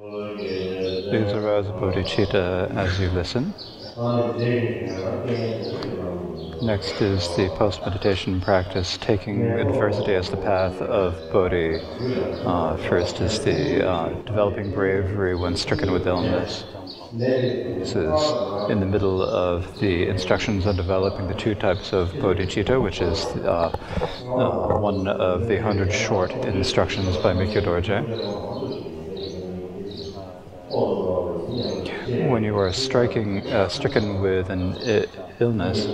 Please arouse bodhicitta as you listen. Next is the post meditation practice, taking adversity as the path of Bodhi. Uh, first is the uh, developing bravery when stricken with illness. This is in the middle of the instructions on developing the two types of bodhicitta, which is uh, uh one of the hundred short instructions by Mikyo Dorje. When you are striking, uh, stricken with an illness,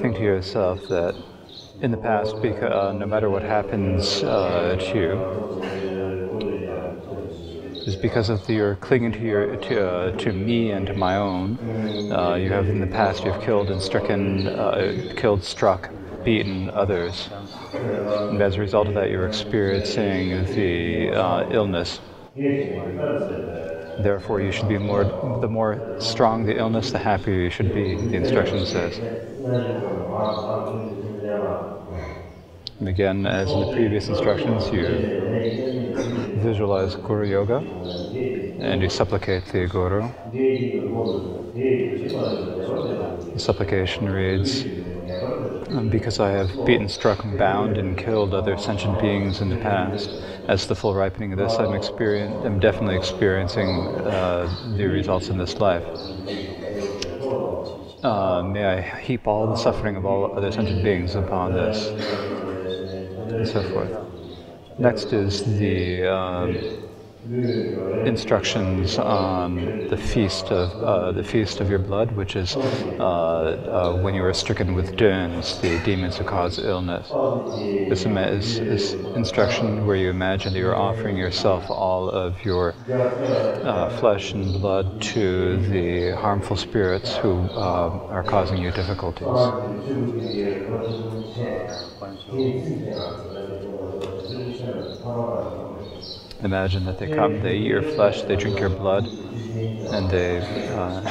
think to yourself that in the past, because, uh, no matter what happens uh, to you, is because of your clinging to your to, uh, to me and to my own. Uh, you have in the past you've killed and stricken, uh, killed, struck, beaten others, and as a result of that, you're experiencing the uh, illness. Therefore, you should be more. The more strong the illness, the happier you should be. The instruction says. And again, as in the previous instructions, you visualize Guru Yoga and you supplicate the Guru. The supplication reads, um, because I have beaten, struck, bound, and killed other sentient beings in the past. As the full ripening of this, I'm, I'm definitely experiencing uh, the results in this life. Uh, may I heap all the suffering of all other sentient beings upon this and so forth. Next is the um, instructions on the feast of uh, the feast of your blood, which is uh, uh, when you are stricken with duns, the demons who cause illness. This is, is instruction where you imagine that you're offering yourself all of your uh, flesh and blood to the harmful spirits who uh, are causing you difficulties. Imagine that they come, they eat your flesh, they drink your blood, and they uh,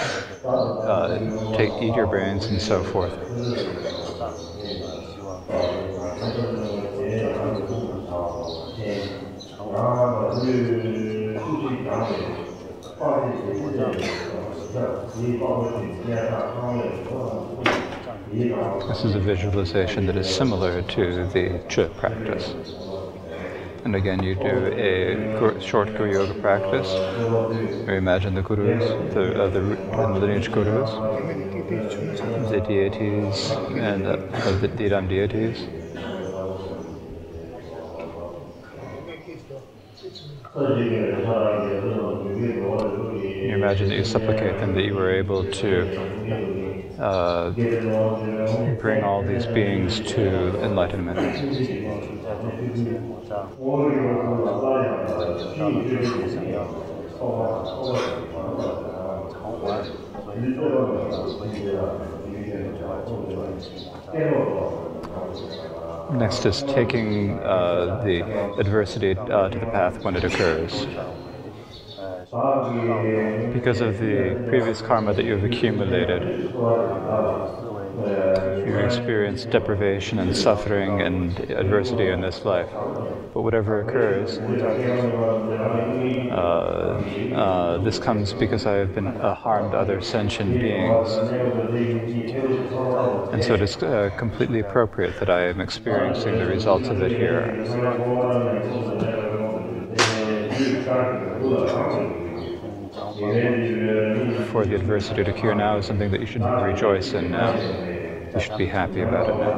uh, take, eat your brains and so forth. This is a visualization that is similar to the Chu practice. And again, you do a short Guru Yoga practice. You imagine the Gurus, the, uh, the, the lineage Gurus, the deities, and uh, the Yidam deities. You imagine that you supplicate them that you were able to uh, bring all these beings to enlightenment. Next is taking uh, the adversity uh, to the path when it occurs. Because of the previous karma that you've accumulated, you experience deprivation and suffering and adversity in this life. But whatever occurs, uh, uh, this comes because I have been uh, harmed other sentient beings. And so it is uh, completely appropriate that I am experiencing the results of it here for the adversity to cure now is something that you should rejoice in now. You should be happy about it now.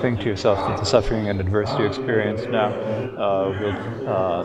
Think to yourself that the suffering and adversity you experience now uh, will uh,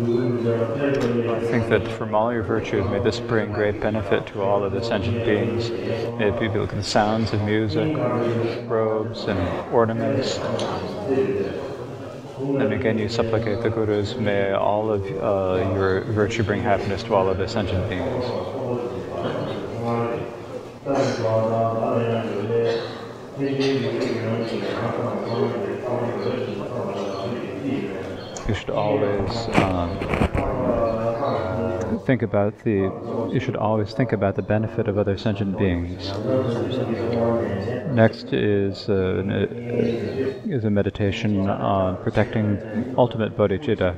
I think that from all your virtues, may this bring great benefit to all of the sentient beings. May it be like the sounds of music, robes, and ornaments. And again, you supplicate the Gurus, may all of uh, your virtue bring happiness to all of the sentient beings. You should always um, think about the. You should always think about the benefit of other sentient beings. Next is uh, is a meditation on protecting ultimate bodhicitta.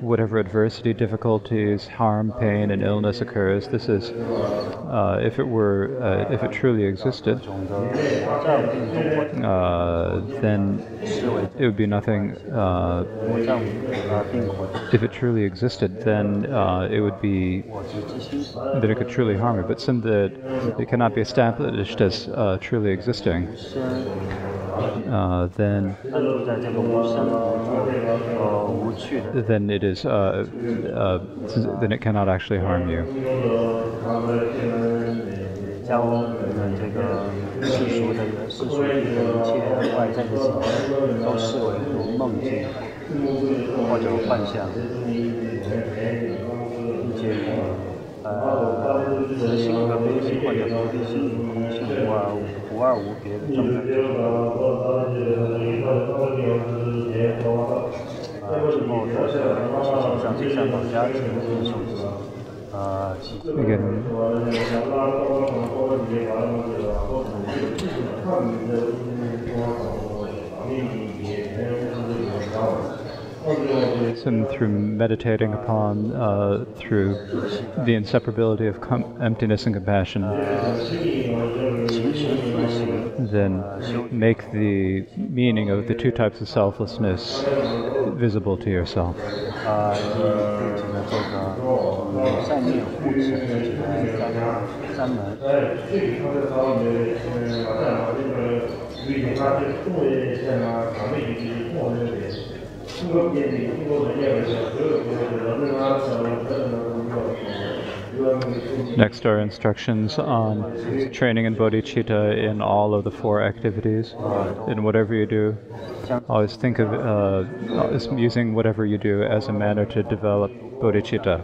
Whatever adversity, difficulties, harm, pain, and illness occurs, this is, uh, if it were, uh, if it truly existed, uh, then it would be nothing. Uh, if it truly existed, then uh, it would be that it could truly harm you. But since that it cannot be established as uh, truly existing, uh, then then it is uh, uh, then it cannot actually harm you. 世俗的世俗的一切外在的行为都视为如梦境或者幻象，以及呃自性和悲心或者不悲心、空性无二无二无别的状态。啊，之后在实际上这三宝家 아, through meditating upon, uh, through the inseparability of emptiness and compassion then make the meaning of the two types of selflessness visible to yourself. 善念护持自己的三三门。Next are instructions on training in bodhicitta in all of the four activities. In whatever you do, always think of uh, using whatever you do as a manner to develop bodhicitta.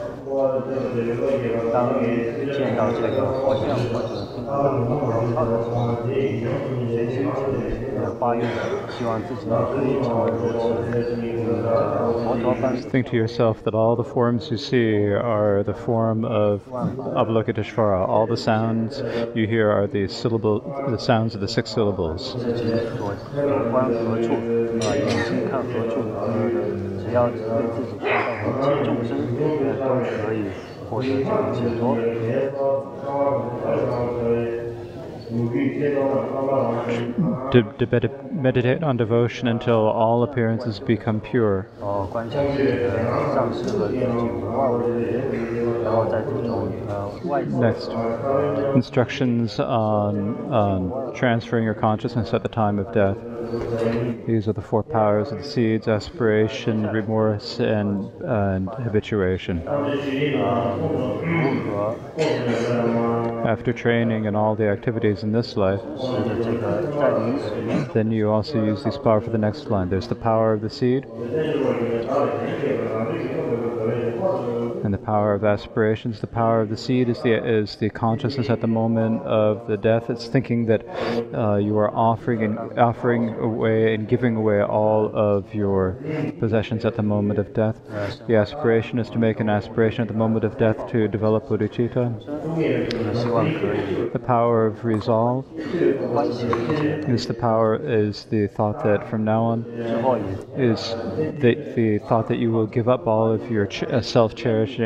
Think to yourself that all the forms you see are the form of Avalokiteshvara. All the sounds you hear are the syllable, the sounds of the six syllables. 要只要自己看到一切众生，都可以获得解脱。对对对。Meditate on devotion until all appearances become pure. Next, instructions on, on transferring your consciousness at the time of death. These are the four powers of the seeds aspiration, remorse, and, and habituation. After training and all the activities in this life, then you also use this power for the next line. There's the power of the seed power of aspirations. The power of the seed is the is the consciousness at the moment of the death. It's thinking that uh, you are offering and offering away and giving away all of your possessions at the moment of death. The aspiration is to make an aspiration at the moment of death to develop bodhicitta. The power of resolve is the power is the thought that from now on is the, the thought that you will give up all of your ch- uh,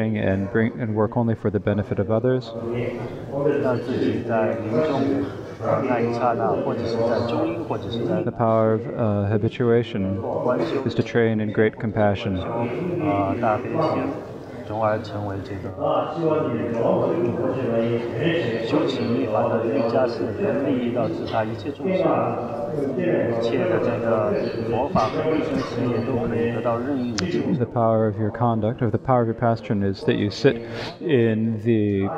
self-cherishing and bring and work only for the benefit of others. 让自己在临终呃那一刹那，或者是在中阴，或者是在 The power of uh, habituation 观修 is to train in great compassion. 呃大悲心， 从而成为这个修持密法的瑜伽士，能利益到自他一切众生，一切的这个佛法和卫生事业都可以得到任意的成就。 The power of your conduct, or the power of your pastern, is that you sit in the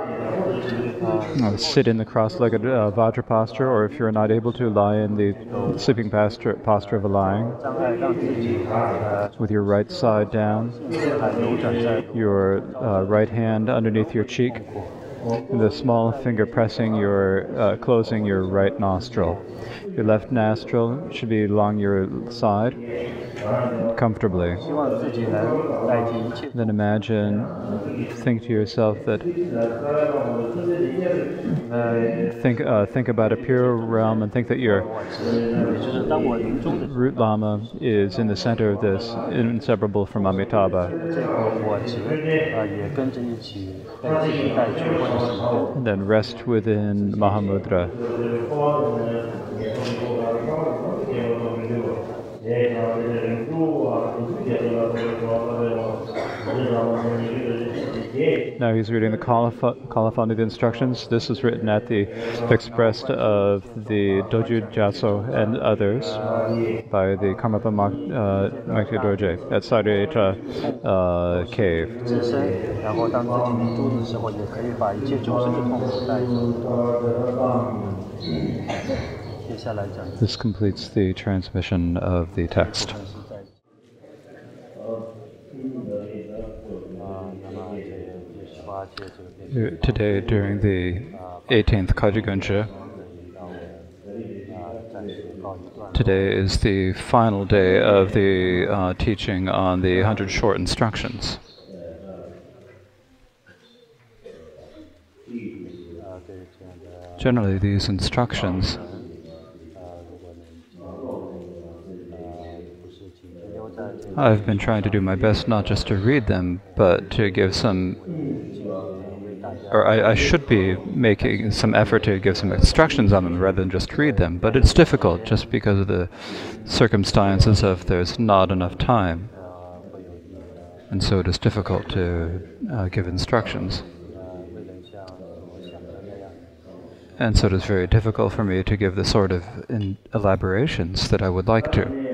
uh, sit in the cross-legged uh, vajra posture, or if you're not able to, lie in the sleeping posture posture of a lying, 障碍让自己呃 with your right side down, 还扭转在 your uh, right hand underneath your cheek, the small finger pressing your uh, closing your right nostril your left nostril should be along your side comfortably. Then imagine, think to yourself that, think, uh, think about a pure realm and think that your root Lama is in the center of this, inseparable from Amitabha. And then rest within Mahamudra. Now he's reading the Kalaf- Colophon of the instructions. This is written at the expressed of the Doju Jaso and others by the Karmapa Mak- uh, Dorje at Sarita uh, cave. 自 this completes the transmission of the text. Today, during the 18th Kagyu Gunchoe, today is the final day of the uh, teaching on the 100 short instructions. Generally, these instructions I've been trying to do my best not just to read them, but to give some, or I, I, should be making some effort to give some instructions on them rather than just read them. But it's difficult just because of the circumstances of there's not enough time. And so it is difficult to uh, give instructions. And so it is very difficult for me to give the sort of elaborations that I would like to.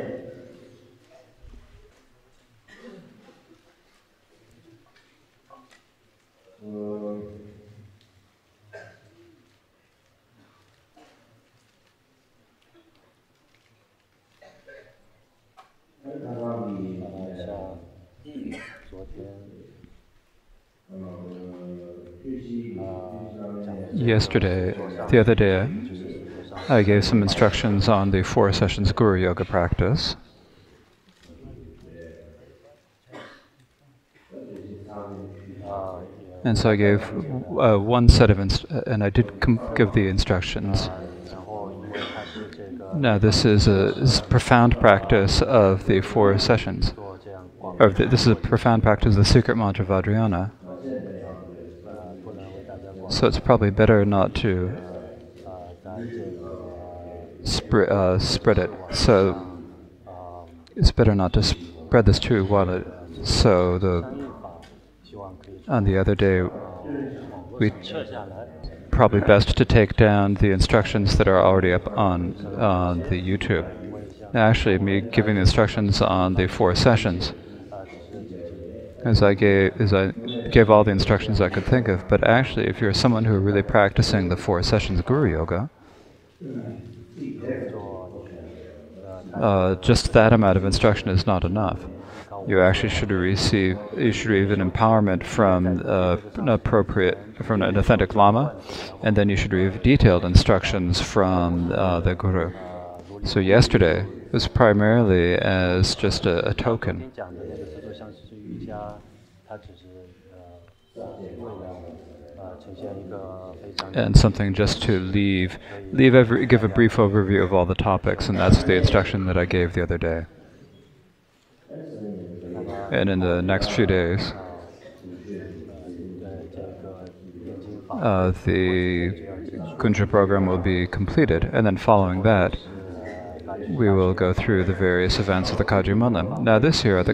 yesterday, the other day, I gave some instructions on the Four Sessions Guru Yoga practice. And so I gave uh, one set of, and I did give the instructions. Now, this is a, this profound practice of the Four Sessions. Or this is a profound practice of the secret mantra Vajrayana. So it's probably better not to uh, spread it. So it's better not to spread this too while it. So the on the other day, we probably best to take down the instructions that are already up on on the YouTube. Actually, me giving the instructions on the four sessions as I gave as I gave all the instructions I could think of. But actually, if you're someone who are really practicing the four sessions of Guru Yoga, uh, just that amount of instruction is not enough. You actually should receive you should receive an empowerment from uh, an appropriate from an authentic lama, and then you should receive detailed instructions from uh, the guru. So yesterday was primarily as just a, a token. And something just to leave, leave every, give a brief overview of all the topics, and that's the instruction that I gave the other day. And in the next few days, uh, the Gunchoe program will be completed, and then following that, we will go through the various events of the Kagyu Monlam. Now, this year at the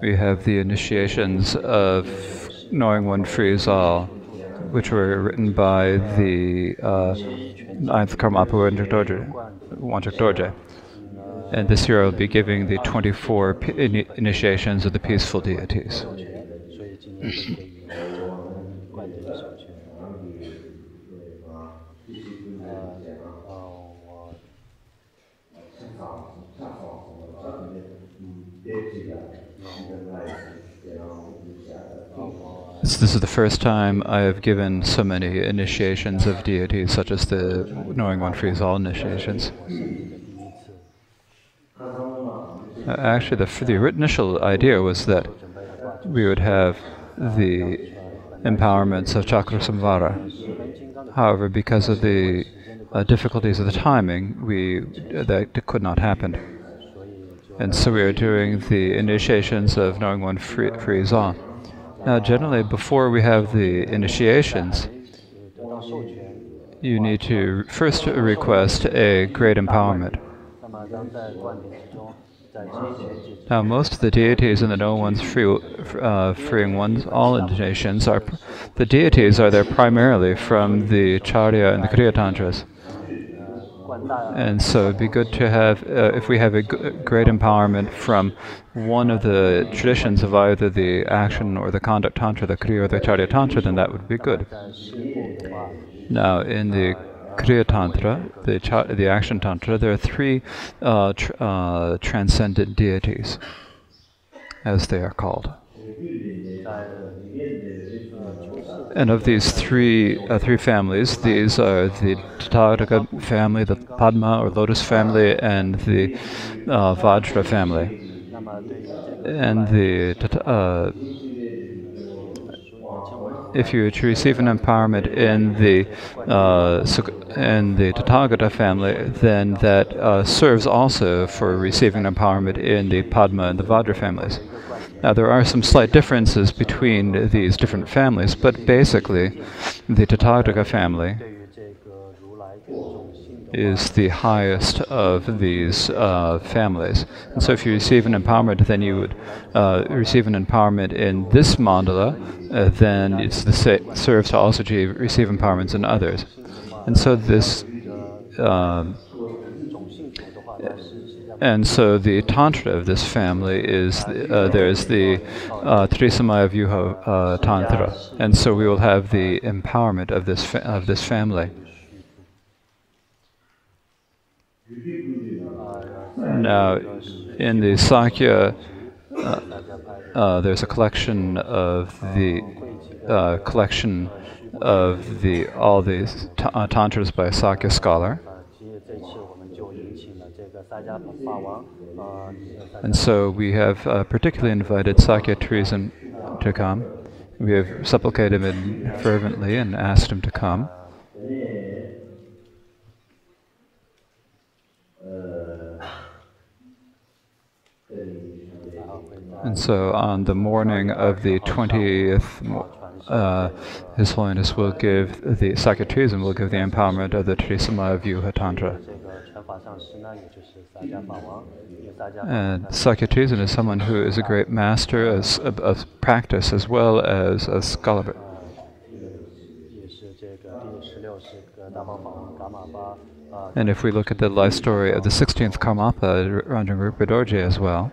We have the initiations of Knowing One Frees All, which were written by the uh, Ninth Karmapa Wangchuk Dorje. And this year I'll be giving the 24 in initiations of the peaceful deities. This is the first time I have given so many initiations of deities, such as the Knowing One Frees All initiations. Uh, actually, the, the initial idea was that we would have the empowerments of Chakrasamvara. However, because of the uh, difficulties of the timing, we uh, that could not happen. And so we are doing the initiations of knowing one free, frees all. Now, generally, before we have the initiations, you need to first request a great empowerment. Now, most of the deities in the No One's free, uh, freeing ones all nations are the deities are there primarily from the Charya and the Kriya Tantras. And so it'd be good to have, uh, if we have a great empowerment from one of the traditions of either the action or the conduct tantra, the Kriya or the Charya Tantra, then that would be good. Now, in the Kriya Tantra, the, the action Tantra, there are three uh, tr- uh, transcendent deities, as they are called. And of these three uh, three families, these are the Tathagata family, the Padma or Lotus family, and the uh, Vajra family. And the uh, if you to receive an empowerment in the uh, in the Tathagata family, then that uh, serves also for receiving empowerment in the Padma and the Vajra families. Now, there are some slight differences between these different families, but basically, the Tathagata family is the highest of these uh, families. And so if you receive an empowerment, then you would uh, receive an empowerment in this mandala, uh, then it serves to also receive empowerments in others. And so this um, and so the tantra of this family is uh, there's the uh, Trisamaya Vyuha uh, tantra, and so we will have the empowerment of this of this family. Now, in the Sakya, uh, uh, there's a collection of the uh, collection of the all these uh, tantras by a Sakya scholar. And so we have uh, particularly invited Sakya Trizin to come. We have supplicated him fervently and asked him to come. And so on the morning of the 20th, uh, His Holiness will give the Sakya will give the empowerment of the Trisamaya Vyuha Tantra. And is someone who is a great master of, of, of practice as well as a scholar. And if we look at the life story of the 16th Karmapa, Rangjung Rigpe Dorje as well,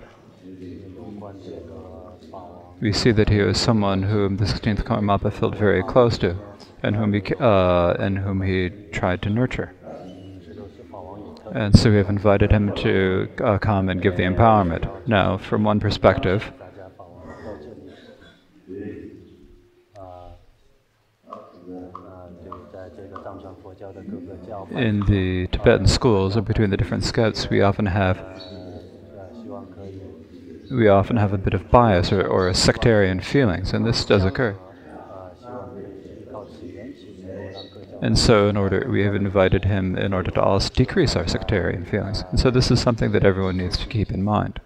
we see that he was someone whom the 16th Karmapa felt very close to, and whom he, uh, and whom he tried to nurture. And so we have invited him to uh, come and give the empowerment. Now, from one perspective, in the Tibetan schools or between the different scouts, we often have we often have a bit of bias or, or sectarian feelings, and this does occur. And so, in order, we have invited him in order to also decrease our sectarian feelings. And so, this is something that everyone needs to keep in mind.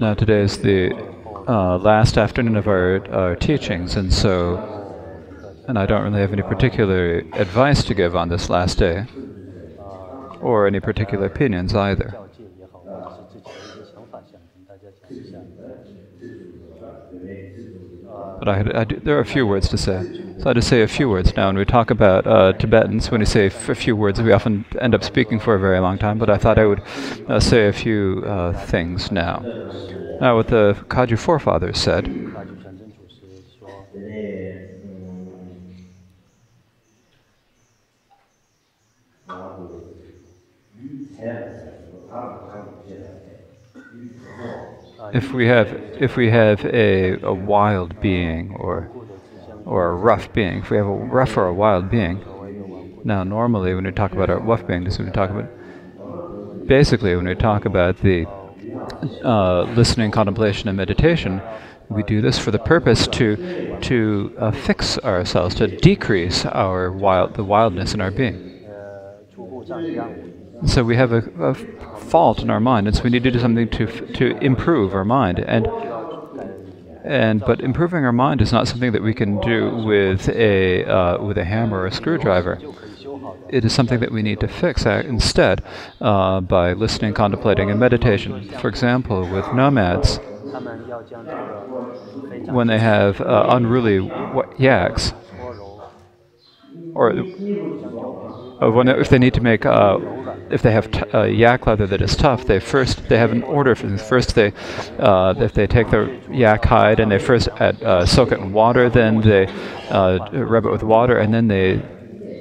Now, today is the uh, last afternoon of our, our teachings, and so, and I don't really have any particular advice to give on this last day, or any particular opinions either. But I, I do, there are a few words to say. So I to say a few words now. When we talk about uh, Tibetans, when we say a few words, we often end up speaking for a very long time. But I thought I would uh, say a few uh, things now. Now, what the Kagyu forefathers said. If we have, if we have a, a wild being or, or a rough being, if we have a rough or a wild being, now normally when we talk about our rough being, this is we talk about, basically when we talk about the uh, listening, contemplation, and meditation, we do this for the purpose to to uh, fix ourselves, to decrease our wild the wildness in our being. So we have a, a fault in our mind, and so we need to do something to to improve our mind. And and but improving our mind is not something that we can do with a uh, with a hammer or a screwdriver. It is something that we need to fix instead uh, by listening, contemplating, and meditation. For example, with nomads, when they have uh, unruly yaks, or uh, when, if they need to make uh, if they have uh, yak leather that is tough, they first they have an order for. First, they uh, if they take the yak hide and they first add, uh, soak it in water, then they uh, rub it with water, and then they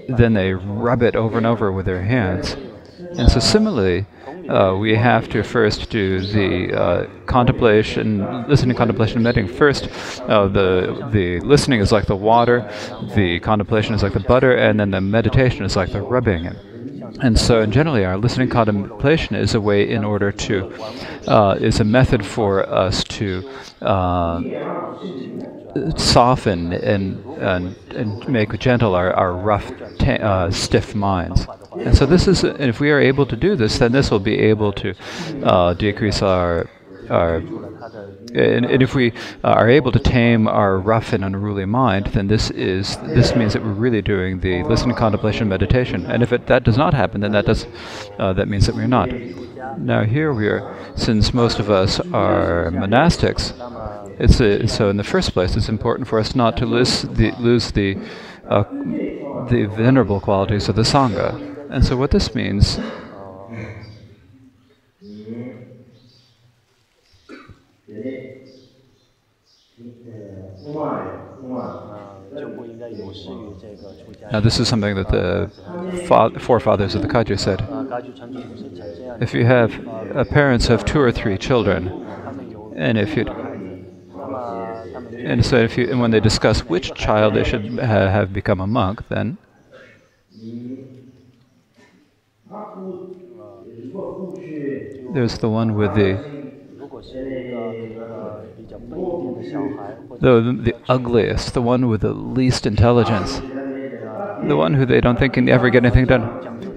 then they rub it over and over with their hands. And so similarly, uh, we have to first do the uh, contemplation, listening, contemplation, meditating. First, uh, the the listening is like the water, the contemplation is like the butter, and then the meditation is like the rubbing. And so, generally, our listening contemplation is a way in order to, uh, is a method for us to uh, soften and, and, and make gentle our, our rough, uh, stiff minds. And so, this is, and if we are able to do this, then this will be able to uh, decrease our our and, and, if we are able to tame our rough and unruly mind, then this is this means that we're really doing the listening, contemplation, meditation. And if it, that does not happen, then that does uh, that means that we're not. Now here we are, since most of us are monastics. It's a, so in the first place, it's important for us not to lose the lose the uh, the venerable qualities of the sangha. And so what this means Now, this is something that the fa- forefathers of the Kagyu said. If you have uh, parents have two or three children, and if you and so if you and when they discuss which child they should ha- have become a monk, then there's the one with the the, the ugliest, the one with the least intelligence, the one who they don't think can ever get anything done.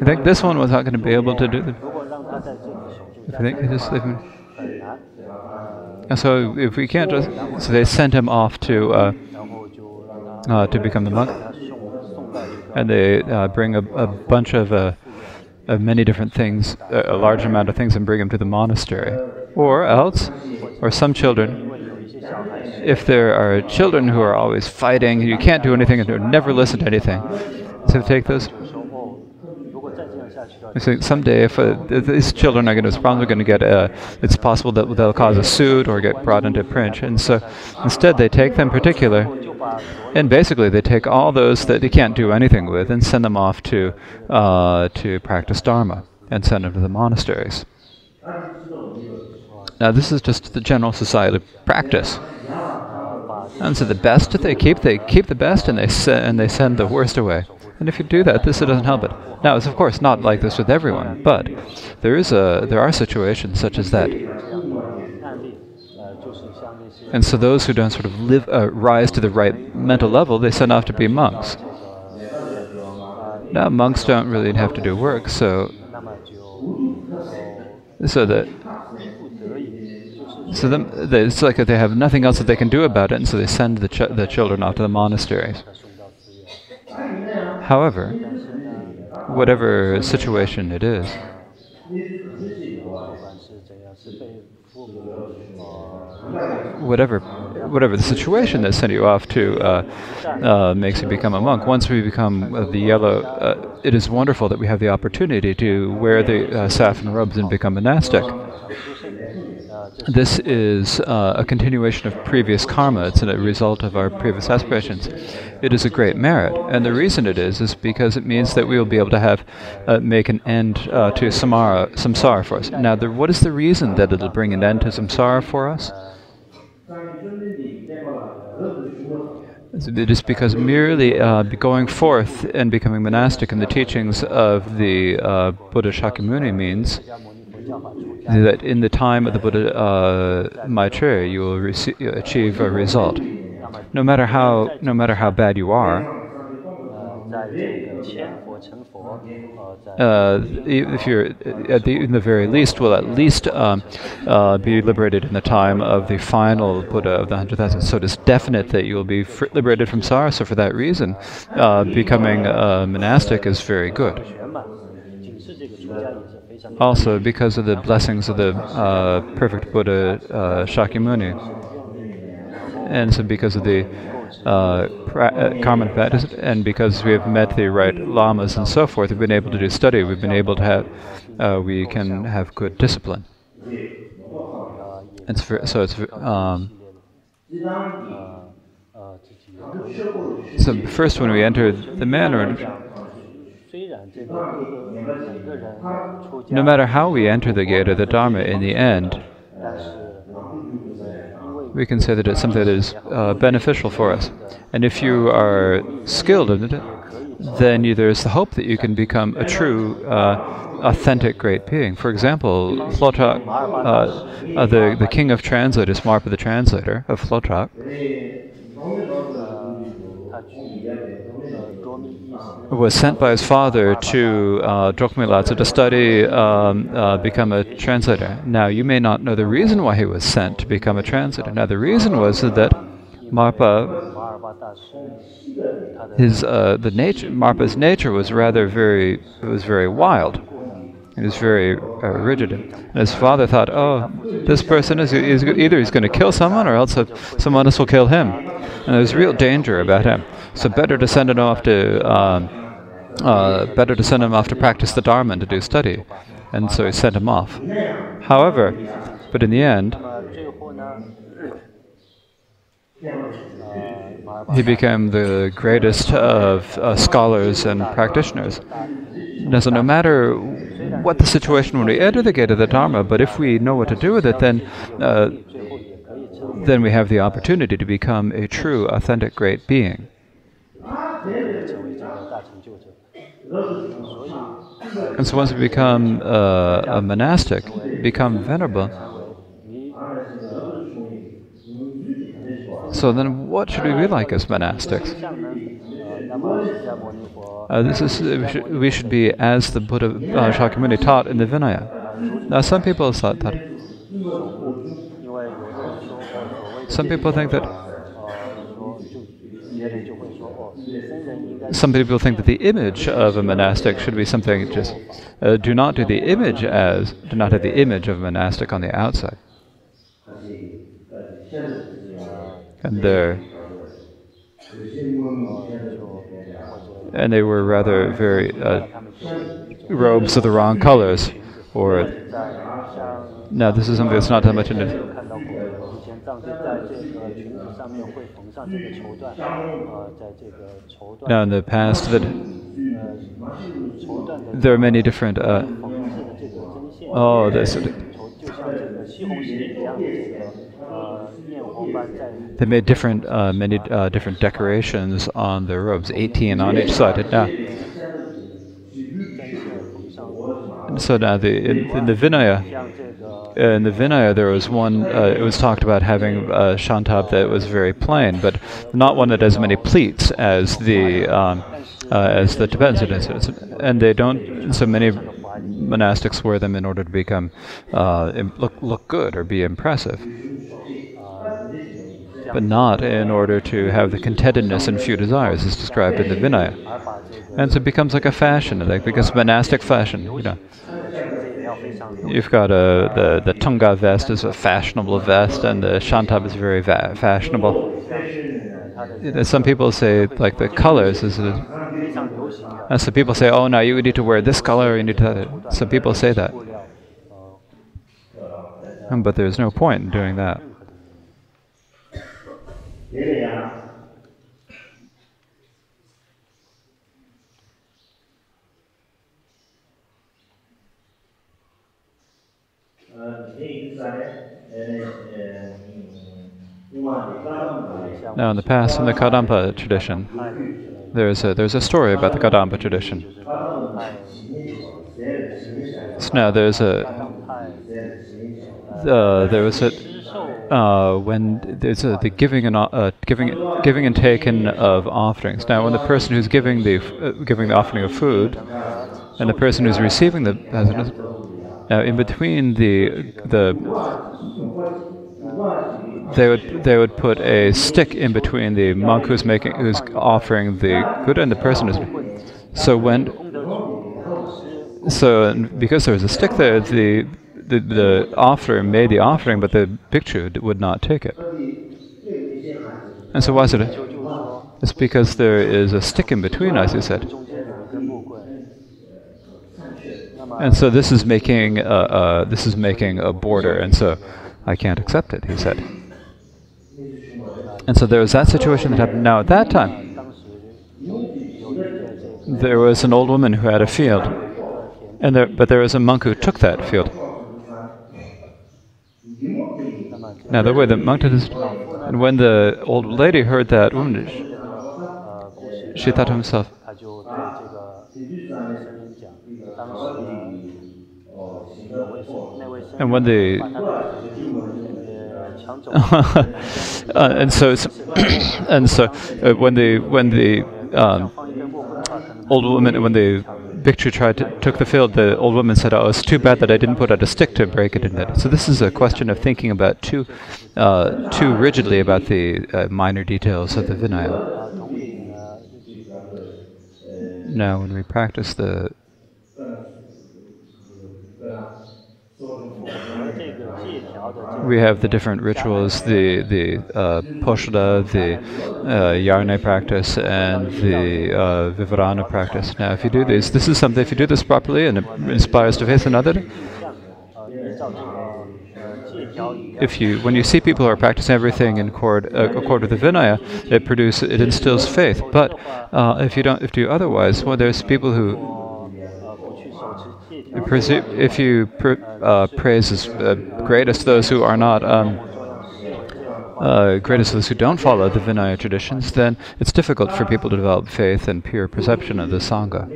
I think this one was not going to be able to do it. I think live And so if we can't just, so they sent him off to uh, uh, to become the monk, and they uh, bring a, a, bunch of uh, of many different things, a large amount of things, and bring them to the monastery, or else, or some children if there are children who are always fighting, you can't do anything and they never listen to anything. So take those. I think someday, if uh, these children are going to, probably going to get, a, it's possible that they'll cause a suit or get brought into print. And so instead, they take them particular, and basically they take all those that they can't do anything with and send them off to uh, to practice dharma and send them to the monasteries. Now, this is just the general society practice. And so the best they keep, they keep the best, and they and they send the worst away. And if you do that, this doesn't help it. Now, it's of course not like this with everyone, but there is a there are situations such as that. And so those who don't sort of live uh, rise to the right mental level, they send off to be monks. Now, monks don't really have to do work, so so that so them, it's like that they have nothing else that they can do about it, and so they send the, ch- the children off to the monasteries. However, whatever situation it is, whatever whatever the situation that sent you off to uh, uh, makes you become a monk. Once we become uh, the yellow, uh, it is wonderful that we have the opportunity to wear the uh, saffron robes and become monastic. This is uh, a continuation of previous karma. It's a result of our previous aspirations. It is a great merit, and the reason it is is because it means that we will be able to have uh, make an end uh, to samara, samsara for us. Now, the, what is the reason that it'll bring an end to samsara for us? It is because merely uh, going forth and becoming monastic in the teachings of the uh, Buddha Shakyamuni means that in the time of the Buddha uh, Maitreya, you will achieve a result. No matter how, no matter how bad you are, uh, if you're at the, in the very least, will at least um, uh, be liberated in the time of the final Buddha of the hundred thousand. So it is definite that you will be liberated from sorrow. So for that reason, uh, becoming a monastic is very good. Also, because of the blessings of the uh, perfect Buddha uh, Shakyamuni, and so because of the uh, pra- uh, karma practice, and because we have met the right lamas and so forth, we've been able to do study. We've been able to have, uh, we can have good discipline. It's for, so it's um, so first when we enter the manner no matter how we enter the gate of the Dharma, in the end, we can say that it's something that is uh, beneficial for us. And if you are skilled in it, then you, there's the hope that you can become a true, uh, authentic great being. For example, uh, uh, the, the king of translators, Marpa the translator of Lhodrak, was sent by his father to uh, Drokmilatsa to study, um, uh, become a translator. Now, you may not know the reason why he was sent to become a translator. Now, the reason was that Marpa, his uh, the nature, Marpa's nature was rather very, was very wild. He was very uh, rigid. And his father thought, oh, this person is, either he's going to kill someone or else someone else will kill him. And there's real danger about him. So better to send him off to um, uh, better to send him off to practice the Dharma and to do study. And so he sent him off. However, but in the end, he became the greatest of uh, scholars and practitioners. Now, so no matter what the situation when we enter the gate of the Dharma, but if we know what to do with it, then uh, then we have the opportunity to become a true, authentic, great being. And so once we become uh, a monastic, become venerable, so then what should we be like as monastics? Uh, this is we should, we should, be as the Buddha uh, Shakyamuni taught in the Vinaya. Now some people thought that. Some people think that some people think that the image of a monastic should be something just uh, do not do the image as do not have the image of a monastic on the outside. And they and they were rather very uh, robes of the wrong colors, or now this is something that's not that much in. Now, in the past, that there are many different. Uh, oh, that's. They made different, uh, many uh, different decorations on their robes, 18 on each side. Now, uh, so now, the, in, in the Vinaya, uh, in the Vinaya, there was one, uh, it was talked about having a shantab that was very plain, but not one that has as many pleats as the um, uh, as the Tibetans. And they don't, so many monastics wear them in order to become, uh, look, look good or be impressive. But not in order to have the contentedness and few desires as described in the Vinaya. And so it becomes like a fashion, like because monastic fashion, you know. You've got a the the Tunga vest is a fashionable vest, and the Shantab is very fashionable. Uh, some people say like the colors is a, and some people say, oh no, you need to wear this color, you need to. Some people say that, um, but there's no point in doing that. Now, in the past, in the Kadampa tradition, there's a, there's a story about the Kadampa tradition. So now there's a uh, there was a uh, when there's a, the giving and uh, giving giving and taking of offerings. Now, when the person who's giving the uh, giving the offering of food, and the person who's receiving the has an now, in between the the they would they would put a stick in between the monk who's making who's offering the Buddha and the person who's so when so because there was a stick there the the, the offerer made the offering but the bhikshu would not take it. And so why is it it's because there is a stick in between as you said. And so this is making a, a, this is making a border, and so I can't accept it, he said. And so there was that situation that happened. Now at that time, there was an old woman who had a field, and there, but there was a monk who took that field. Now the way the monk did this, and when the old lady heard that woman, she thought to herself, And when they uh, and so, and so uh, when the when the um, old woman when the victory tried to, took the field, the old woman said, "Oh, it's too bad that I didn't put out a stick to break it in it." So this is a question of thinking about too uh, too rigidly about the uh, minor details of the Vinaya. Now, when we practice the we have the different rituals, the the uh, poshada, the uh, yarne practice, and the uh, pravarana practice. Now, if you do this, this is something. If you do this properly and it inspires to faith another, if you when you see people who are practicing everything in accord uh, accord with the Vinaya, it produces it instills faith. But uh, if you don't if you do otherwise, well, there's people who if you uh, praise as uh, great those who are not um, uh, those who don't follow the Vinaya traditions, then it's difficult for people to develop faith and pure perception of the Sangha.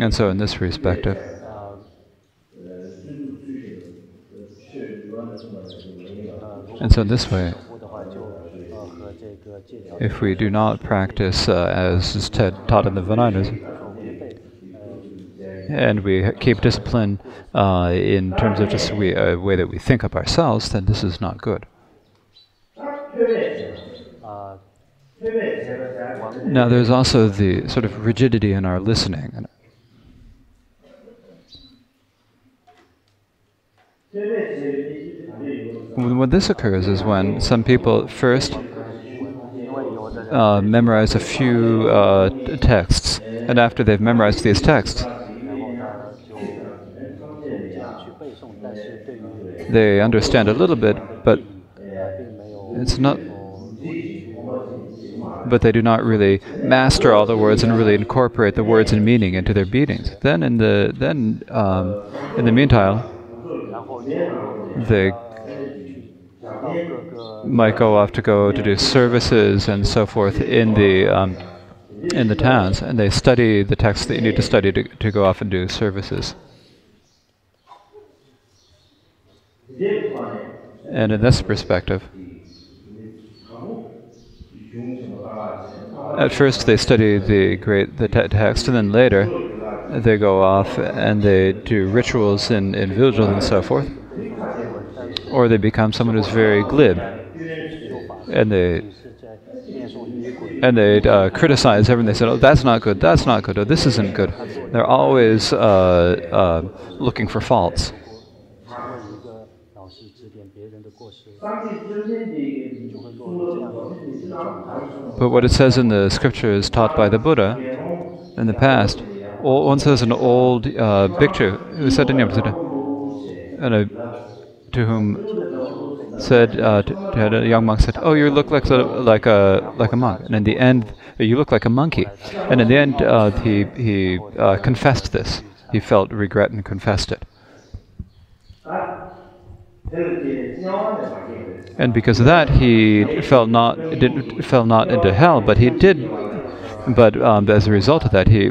And so, in this perspective, uh, and so this way, if we do not practice uh, as is taught in the Vinayas and we keep discipline uh, in terms of just a uh, way that we think of ourselves, then this is not good. Now, there's also the sort of rigidity in our listening. When this occurs is when some people first uh, memorize a few uh, texts, and after they've memorized these texts, they understand a little bit, but it's not. But they do not really master all the words and really incorporate the words and meaning into their beatings. Then, in the then um, in the meantime, they might go off to go to do services and so forth in the um, in the towns, and they study the texts that you need to study to, to go off and do services. And in this perspective, at first they study the great the te- text, and then later they go off and they do rituals in, in villages and so forth, or they become someone who's very glib, and they and they uh, criticize everything. They said, "Oh, that's not good. That's not good. Oh, this isn't good." They're always uh, uh, looking for faults. But what it says in the scriptures taught by the Buddha in the past, once there was an old uh, bhikshu who said to him, and a, to whom said uh, to, to a young monk said, "Oh, you look like a, like a like a monk," and in the end, you look like a monkey. And in the end, uh, he he uh, confessed this. He felt regret and confessed it. And because of that, he fell not did, fell not into hell, but he did. But um, as a result of that, he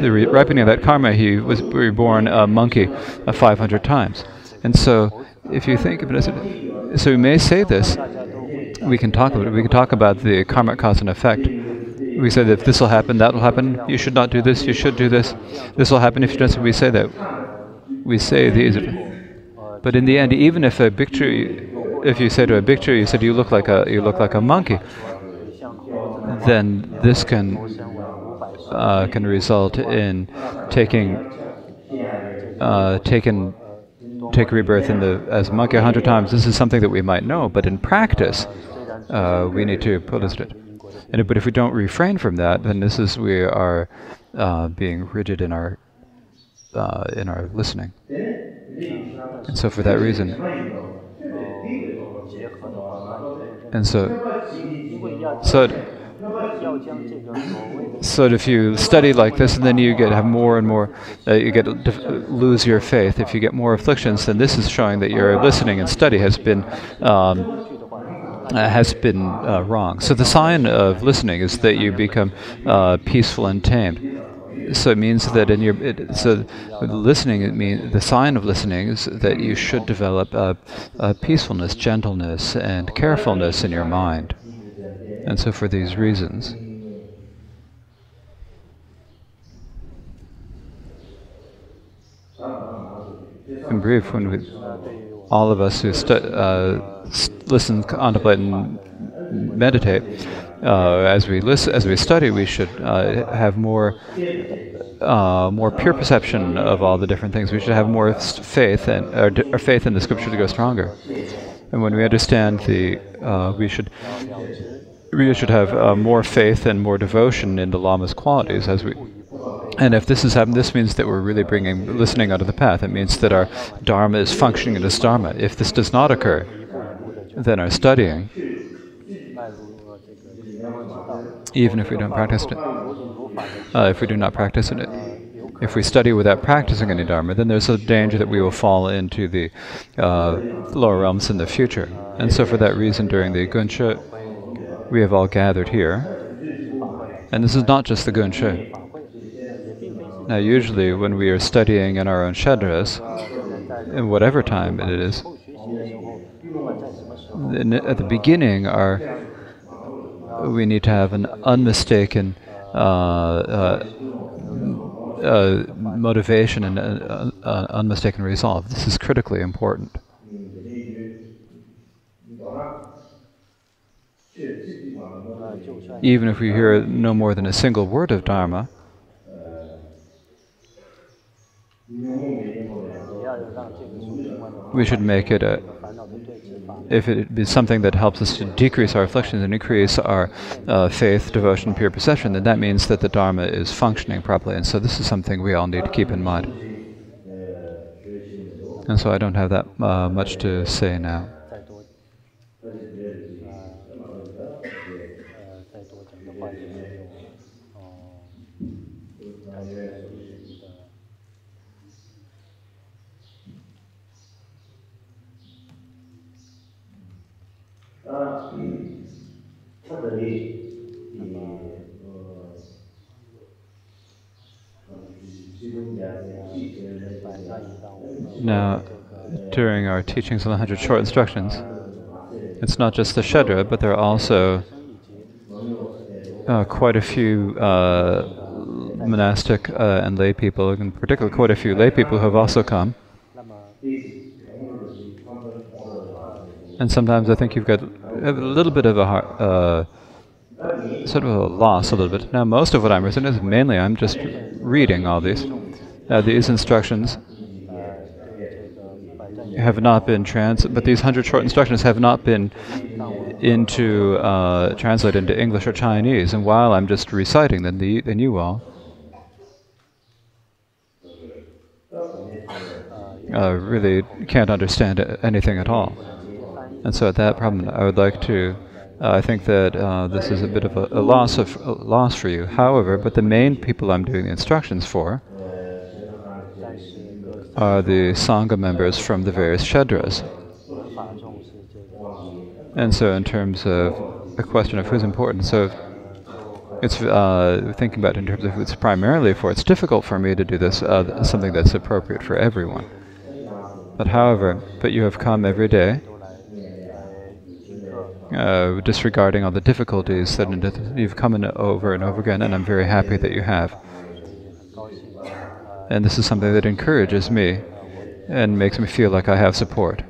the ripening of that karma, he was reborn a monkey uh, 500 times. And so, if you think of it so, we may say this. We can talk about it. We can talk about the karmic cause and effect. We say that if this will happen, that will happen. You should not do this. You should do this. This will happen if you don't. We say that. We say these. But in the end, even if a bhikshu, if you say to a bhikshu, you said you look like a you look like a monkey, then this can uh, can result in taking uh, take rebirth in the as a monkey a hundred times. This is something that we might know, but in practice, uh, we need to post it. And but if we don't refrain from that, then this is we are uh, being rigid in our uh, in our listening. And so, for that reason, and so, so, so if you study like this, and then you get have more and more, uh, you get lose your faith. If you get more afflictions, then this is showing that your listening and study has been. Um, uh, has been uh, wrong. So the sign of listening is that you become uh, peaceful and tamed so it means that in your it, so listening it the sign of listening is that you should develop a, a peacefulness, gentleness, and carefulness in your mind. And so for these reasons. In brief, when we, all of us who uh, listen, contemplate, and meditate, uh, as we listen, as we study, we should uh, have more, uh, more pure perception of all the different things. We should have more faith and our, or faith in the scripture to go stronger. And when we understand the, uh, we should, we should have uh, more faith and more devotion in the Lama's qualities as we. And if this is happening, this means that we're really bringing listening out of the path. It means that our dharma is functioning in as dharma. If this does not occur, then our studying even if we don't practice it. Uh, if we do not practice it. If we study without practicing any Dharma, then there's a danger that we will fall into the uh, lower realms in the future. And so, for that reason, during the Gunchoe, we have all gathered here. And this is not just the Gunchoe. Now, usually, when we are studying in our own Shedras, in whatever time it is, in, at the beginning, our we need to have an unmistaken uh, uh, uh motivation and uh, uh, unmistaken resolve. This is critically important. Even if we hear no more than a single word of Dharma, we should make it a if it is something that helps us to decrease our afflictions and increase our uh, faith, devotion, pure perception, then that means that the Dharma is functioning properly. And so this is something we all need to keep in mind. And so I don't have that uh, much to say now. Now, during our teachings on the Hundred Short Instructions, it's not just the Shedra, but there are also uh, quite a few uh, monastic uh, and lay people, in particular, quite a few lay people who have also come. And sometimes I think you've got a little bit of a uh, sort of a loss, a little bit. Now, most of what I'm reading is mainly I'm just reading all these. Now, these instructions have not been trans, but these hundred short instructions have not been into uh, translated into English or Chinese. And while I'm just reciting them, the, then you all uh, really can't understand anything at all. And so at that problem, I would like to. Uh, I think that uh, this is a bit of a, a loss of a loss for you. However, but the main people I'm doing the instructions for are the Sangha members from the various Shedras. And so, in terms of the question of who's important, so it's uh, thinking about in terms of who it's primarily for. It's difficult for me to do this, uh, something that's appropriate for everyone. But however, but you have come every day, uh, disregarding all the difficulties that you've come in over and over again, and I'm very happy that you have. And this is something that encourages me and makes me feel like I have support.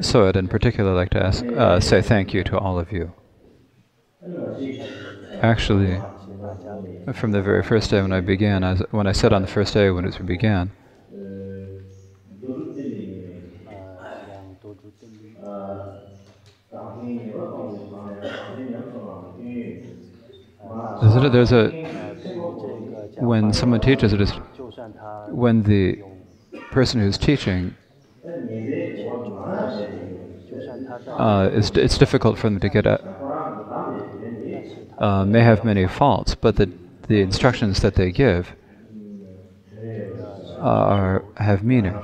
So I'd in particular like to ask, uh, say thank you to all of you. Actually, from the very first day when I began, I, when I said on the first day when it began, there's a when someone teaches it is when the person who's teaching uh, it's, it's difficult for them to get at. Uh, may have many faults but the the instructions that they give are have meaning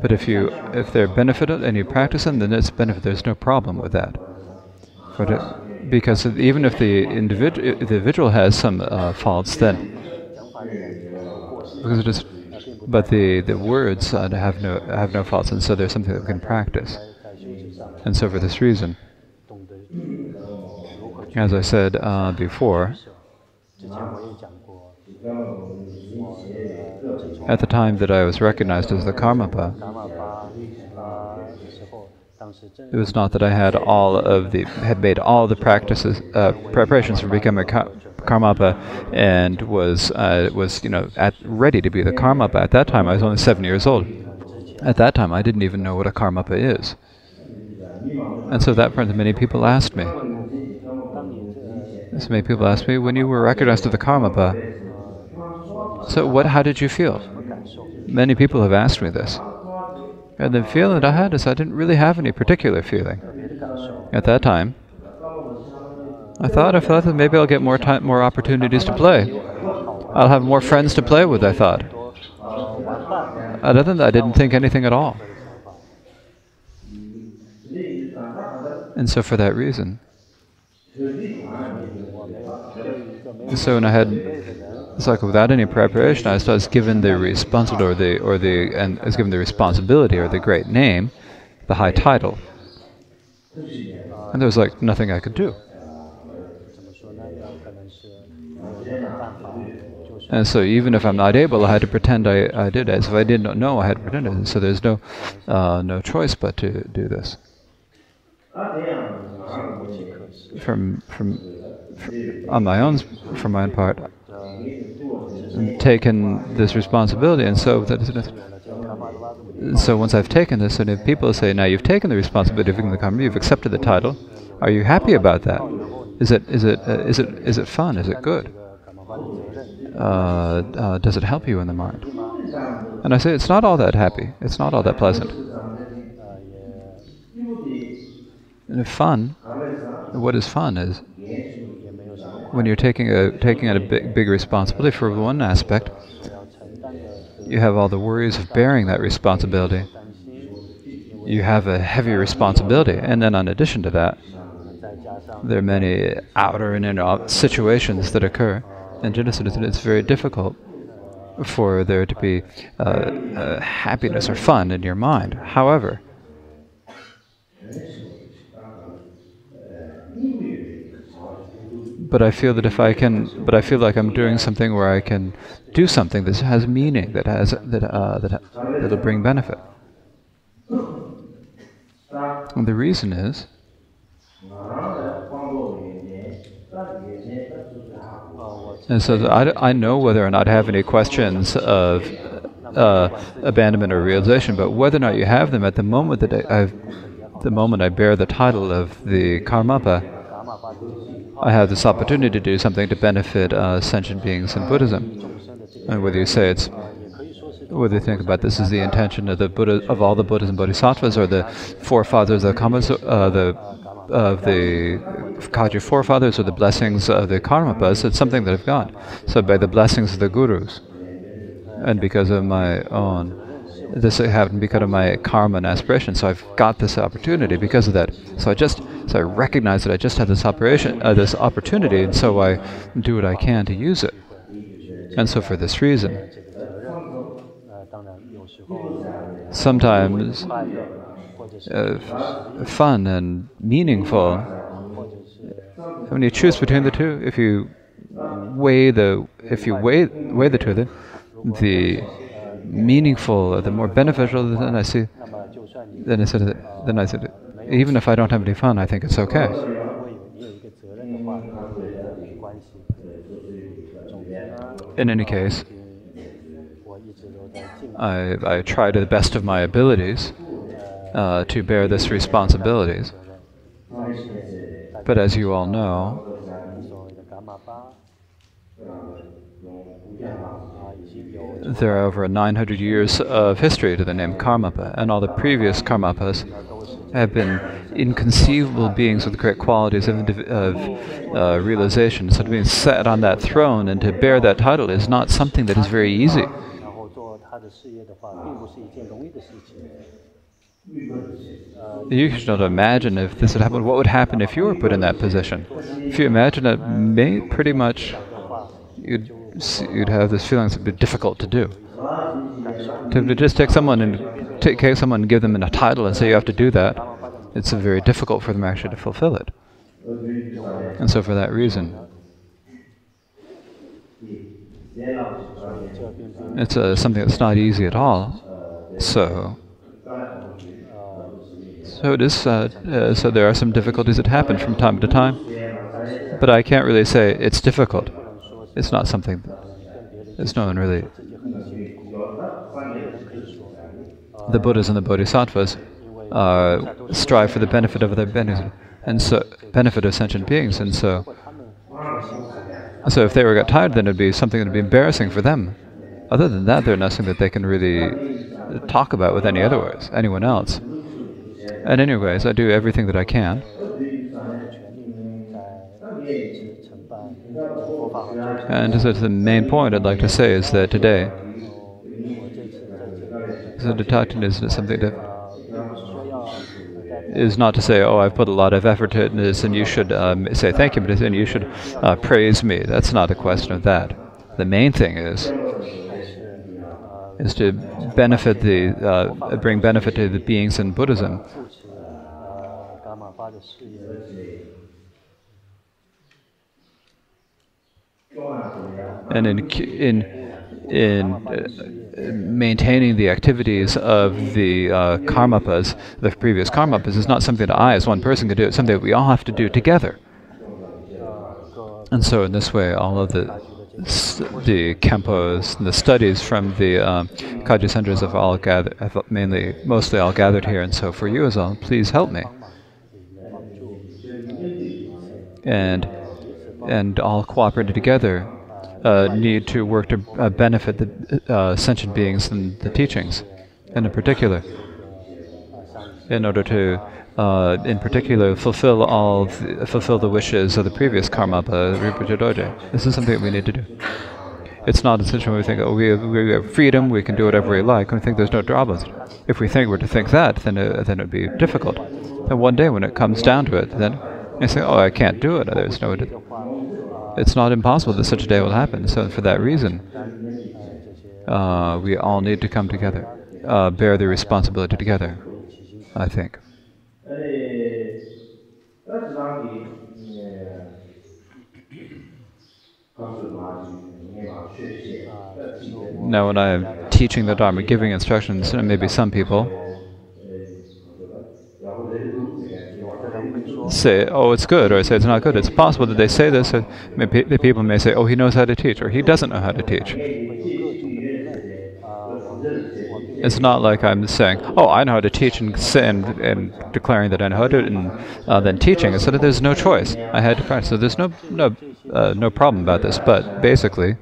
but if you if they're benefited and you practice them then it's benefit there's no problem with that but it, because even if the individual individual has some uh, faults, then because it is, but the the words uh, have no have no faults, and so there's something that we can practice. And so for this reason, as I said uh, before, at the time that I was recognized as the Karmapa, it was not that I had all of the had made all the practices uh, preparations for becoming a karmapa and was uh, was you know at ready to be the karmapa. At that time, I was only seven years old. At that time, I didn't even know what a karmapa is. And so that point, many people asked me. So many people asked me when you were recognized as the karmapa. So what? How did you feel? Many people have asked me this. And the feeling that I had is I didn't really have any particular feeling at that time. I thought I thought that maybe I'll get more time, more opportunities to play. I'll have more friends to play with. I thought. Other than that, I didn't think anything at all. And so, for that reason, so when I had it's like without any preparation, I was given the responsibility or the or the and given the responsibility or the great name, the high title, and there was like nothing I could do. And so even if I'm not able, I had to pretend I, I did. As if I did not know, I had to pretend it. So there's no uh, no choice but to do this. From, from from on my own, from my own part, taken this responsibility, and so that, so once I've taken this, and if people say, now you've taken the responsibility of the karma, you've accepted the title, are you happy about that? Is it is it uh, is it is it fun? Is it good? Uh, uh, does it help you in the mind? And I say it's not all that happy. It's not all that pleasant. And if fun, what is fun is when you're taking a taking on a big, big responsibility for one aspect, you have all the worries of bearing that responsibility. You have a heavy responsibility, and then in addition to that, there are many outer and inner situations that occur. And Genesis, it's very difficult for there to be uh, uh, happiness or fun in your mind. However, but I feel that if I can, but I feel like I'm doing something where I can do something that has meaning, that has that uh, that that'll bring benefit. And the reason is. And so I, I know whether or not I have any questions of uh, abandonment or realization, but whether or not you have them at the moment that I, I've, the moment I bear the title of the Karmapa, I have this opportunity to do something to benefit uh, sentient beings in Buddhism. And whether you say it's, whether you think about this is the intention of the Buddha, of all the Buddhas and Bodhisattvas, or the forefathers of Kamas, uh, the of the Kagyu forefathers, or the blessings of the Karmapas, it's something that I've got. So by the blessings of the gurus, and because of my own this happened because of my karma and aspiration. So I've got this opportunity because of that. So I just so I recognize that I just had this operation, uh, this opportunity, and so I do what I can to use it. And so for this reason, sometimes uh, fun and meaningful. When you choose between the two, if you weigh the if you weigh weigh the two, then the meaningful, the more beneficial, then I see. Then I said, then I said, even if I don't have any fun, I think it's okay. In any case, I, I try to the best of my abilities uh, to bear this responsibilities. But as you all know, there are over 900 years of history to the name Karmapa, and all the previous Karmapas have been inconceivable beings with great qualities of, of uh, realization. So to be set on that throne and to bear that title is not something that is very easy. You should not imagine if this had happened, what would happen if you were put in that position? If you imagine it, may pretty much you'd you'd have this feeling it would be difficult to do. To just take someone and take someone and give them a title and say you have to do that, it's very difficult for them actually to fulfill it. And so for that reason, it's uh, something that's not easy at all. So, so it is. Uh, uh, so there are some difficulties that happen from time to time, but I can't really say it's difficult. It's not something. There's no one really. The Buddhas and the Bodhisattvas uh, strive for the benefit of their benefit, and so benefit of sentient beings, and so. So if they were got tired, then it'd be something that'd be embarrassing for them. Other than that, they're nothing that they can really talk about with any otherwise, anyone else. And anyways, I do everything that I can. And so the main point I'd like to say is that today, so detachment is something that is not to say, oh, I've put a lot of effort into this and you should um, say thank you, but and you should uh, praise me. That's not a question of that. The main thing is is to benefit the, uh, bring benefit to the beings in Buddhism. And in in in uh, maintaining the activities of the uh, karmapas, the previous karmapas, is not something that I, as one person, can do. It's something that we all have to do together. And so, in this way, all of the the kempos, the studies from the um, Kagyu centers have all gathered, have mainly, mostly all gathered here. And so for you as well, please help me. And and all cooperated together uh, need to work to uh, benefit the uh, sentient beings and the teachings, and in particular, in order to uh, in particular, fulfill all the, fulfill the wishes of the previous Karmapa Dorje. This is something that we need to do. It's not a situation where we think, oh, we have, we have freedom, we can do whatever we like, and we think there's no problems. If we think we're to think that, then it, then it would be difficult. And one day when it comes down to it, then you say, oh, I can't do it. There's no. It's not impossible that such a day will happen. So for that reason, uh, we all need to come together, uh, bear the responsibility together. I think. Now, when I'm teaching the Dharma, giving instructions, maybe some people say, oh, it's good, or I say it's not good. It's possible that they say this, and the people may say, oh, he knows how to teach, or he doesn't know how to teach. It's not like I'm saying, oh, I know how to teach and, and, and declaring that I know how to and uh, then teaching. So that there's no choice. I had to practice. So there's no no uh, no problem about this. But basically,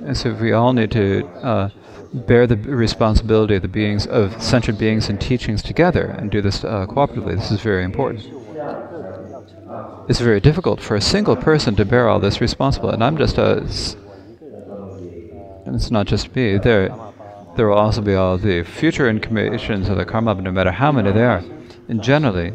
and so we all need to uh, bear the responsibility of the beings of sentient beings and teachings together and do this uh, cooperatively. This is very important it's very difficult for a single person to bear all this responsibility. And I'm just a, and it's not just me. There, there will also be all the future incarnations of the karma, no matter how many there are. And generally,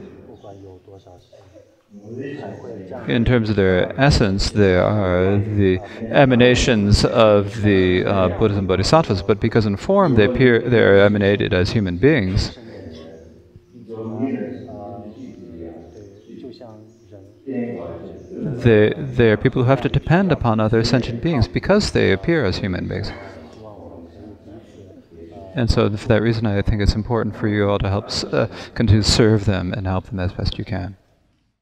in terms of their essence, they are the emanations of the uh, Buddhas and Bodhisattvas, but because in form they appear, they are emanated as human beings. they, they are people who have to depend upon other sentient beings because they appear as human beings. And so, for that reason, I think it's important for you all to help uh, continue to serve them and help them as best you can.